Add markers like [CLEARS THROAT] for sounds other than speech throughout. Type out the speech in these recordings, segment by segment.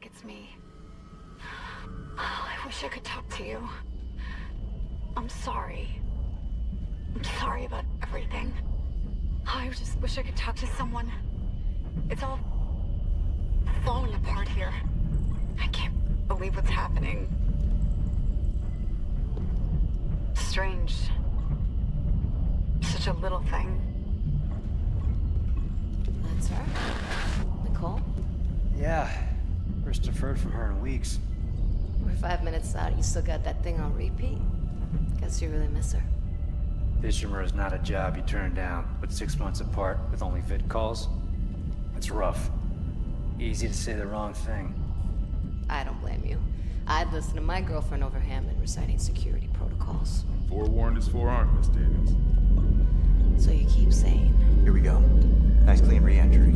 Isaac, it's me. Oh, I wish I could talk to you. I'm sorry. I'm sorry about everything. Oh, I just wish I could talk to someone. It's all falling apart here. I can't believe what's happening. Strange. Such a little thing. That's her. Nicole? Yeah. First deferred from her in weeks. We're five minutes out. You still got that thing on repeat? Guess you really miss her. Ishimura is not a job you turn down, but six months apart with only vid calls? It's rough. Easy to say the wrong thing. I don't blame you. I'd listen to my girlfriend over Hammond reciting security protocols. Forewarned is forearmed, Miss Daniels. So you keep saying. Here we go. Nice clean re-entry.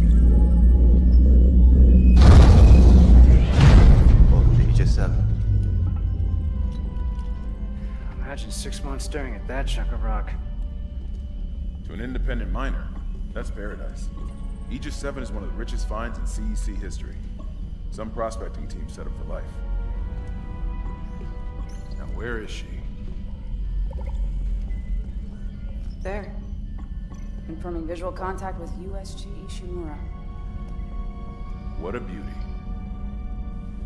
Imagine six months staring at that chunk of rock. To an independent miner, that's paradise. Aegis 7 is one of the richest finds in CEC history. Some prospecting team set up for life. Now where is she? There. Confirming visual contact with USG Ishimura. What a beauty.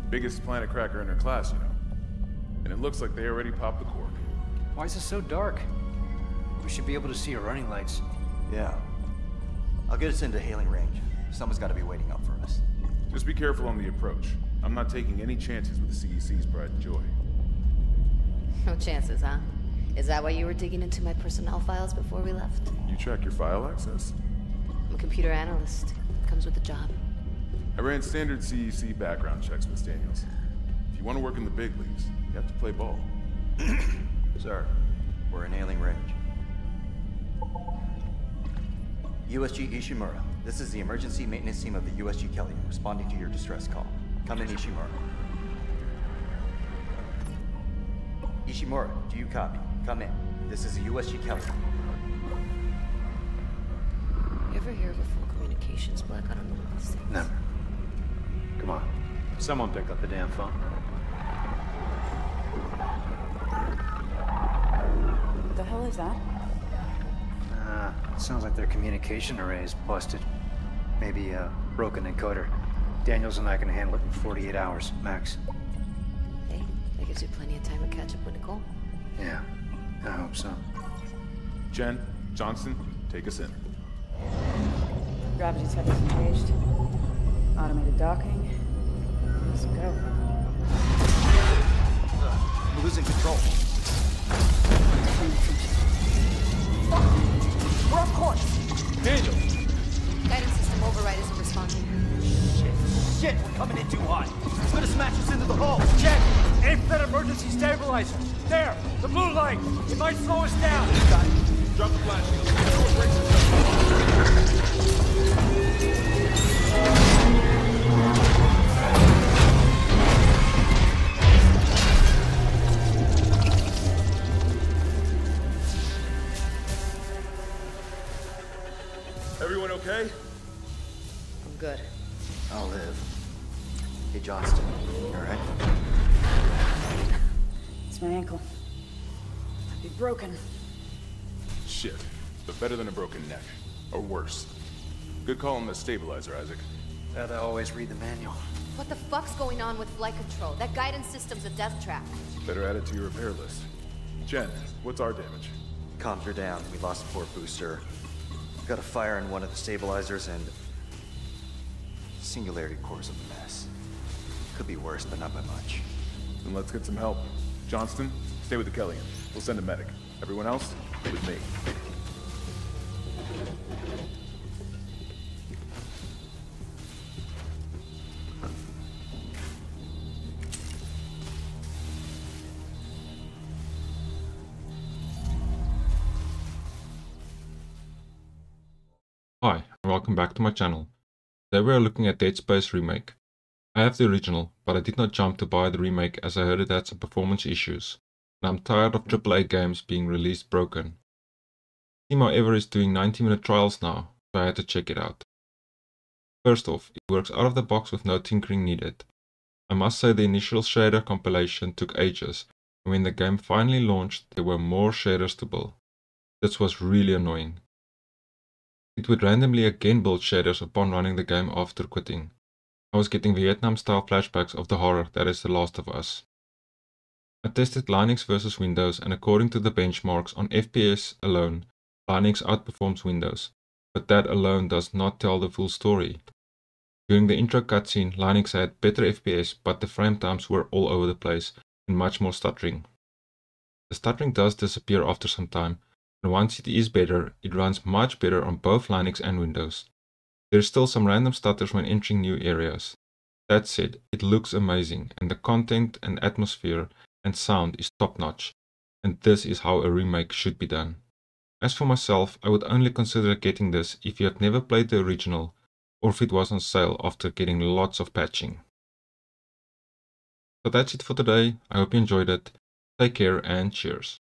Biggest planet cracker in her class, you know. And it looks like they already popped the cork. Why is it so dark? We should be able to see our running lights. Yeah. I'll get us into hailing range. Someone's gotta be waiting up for us. Just be careful on the approach. I'm not taking any chances with the CEC's pride and joy. No chances, huh? Is that why you were digging into my personnel files before we left? You track your file access? I'm a computer analyst. Comes with the job. I ran standard CEC background checks, Miss Daniels. If you want to work in the big leagues, you have to play ball. [CLEARS THROAT] Sir, we're in hailing range. USG Ishimura, this is the emergency maintenance team of the USG Kellion responding to your distress call. Come in, Ishimura. Ishimura, do you copy? Come in. This is the USG Kellion. You ever hear of a full communications blackout on one of these things? Never. Come on. Someone pick up the damn phone. The hell is that? Uh, sounds like their communication array is busted. Maybe a broken encoder. Daniels and I can handle it in 48 hours, max. Hey, that gives you plenty of time to catch up with Nicole. Yeah, I hope so. Chen, Johnston, take us in. Gravity tech is engaged. Automated docking. Let's go. We're losing control. Emergency. There, the blue light. It might slow us down. Drop the flash. Everyone okay? I'm good. I'll live. Hey, Johnston, ankle. Might be broken. Shit. But better than a broken neck. Or worse. Good call on the stabilizer, Isaac. Gotta always read the manual. What the fuck's going on with flight control? That guidance system's a death trap. Better add it to your repair list. Chen, what's our damage? Comms are down. We lost a port booster. Got a fire in one of the stabilizers and... Singularity core's a mess. Could be worse, but not by much. Then let's get some help. Johnston, stay with the Kellion. We'll send a medic. Everyone else, with me. Hi, and welcome back to my channel. Today we are looking at Dead Space Remake. I have the original, but I did not jump to buy the remake as I heard it had some performance issues, and I'm tired of AAA games being released broken. Timo Ever is doing 90 minute trials now, so I had to check it out. First off, it works out of the box with no tinkering needed. I must say the initial shader compilation took ages, and when the game finally launched, there were more shaders to build. This was really annoying. It would randomly again build shaders upon running the game after quitting. I was getting Vietnam style flashbacks of the horror that is The Last of Us. I tested Linux versus Windows and according to the benchmarks on FPS alone, Linux outperforms Windows, but that alone does not tell the full story. During the intro cutscene, Linux had better FPS, but the frame times were all over the place and much more stuttering. The stuttering does disappear after some time, and once it is better, it runs much better on both Linux and Windows. There is still some random stutters when entering new areas. That said, it looks amazing, and the content and atmosphere and sound is top notch, and this is how a remake should be done. As for myself, I would only consider getting this if you had never played the original, or if it was on sale after getting lots of patching. So that's it for today, I hope you enjoyed it, take care and cheers.